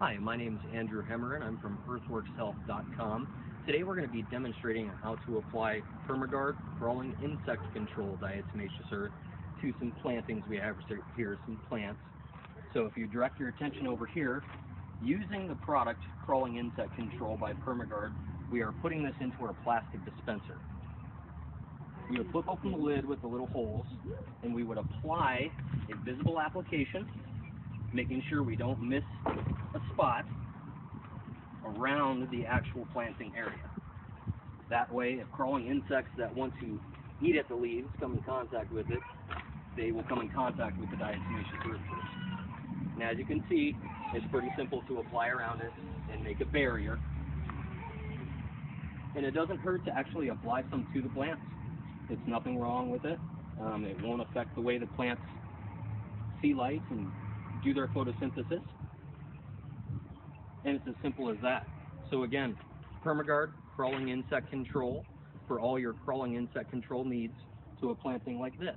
Hi, my name is Andrew Hemmer and I'm from earthworkshealth.com. Today we're going to be demonstrating how to apply Perma-Guard crawling insect control diatomaceous earth to some plantings we have here, some plants. So if you direct your attention over here, using the product crawling insect control by Perma-Guard, we are putting this into our plastic dispenser. We would flip open the lid with the little holes and we would apply a visible application making sure we don't miss a spot around the actual planting area. That way, if crawling insects that want to eat at the leaves come in contact with it, they will come in contact with the diatomaceous earth first. And as you can see, it's pretty simple to apply around it and make a barrier. And it doesn't hurt to actually apply some to the plants. It's nothing wrong with it. Um, it won't affect the way the plants see light and do their photosynthesis. And it's as simple as that. So again, Perma-Guard, crawling insect control for all your crawling insect control needs to a planting like this.